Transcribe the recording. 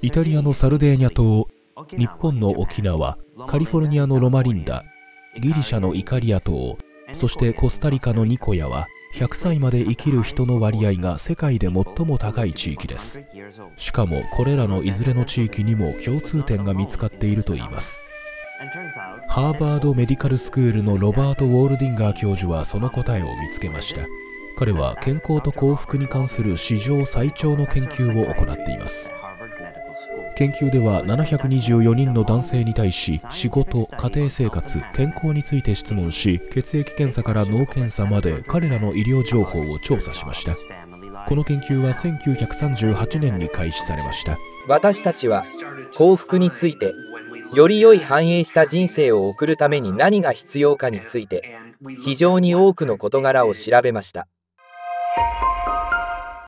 イタリアのサルデーニャ島日本の沖縄カリフォルニアのロマリンダギリシャのイカリア島そしてコスタリカのニコヤは100歳まで生きる人の割合が世界で最も高い地域です。しかもこれらのいずれの地域にも共通点が見つかっているといいます。ハーバードメディカルスクールのロバート・ウォールディンガー教授はその答えを見つけました。彼は健康と幸福に関する史上最長の研究を行っています。研究では724人の男性に対し仕事家庭生活健康について質問し血液検査から脳検査まで彼らの医療情報を調査しました。この研究は1938年に開始されました。私たちは幸福についてより良い繁栄した人生を送るために何が必要かについて非常に多くの事柄を調べました。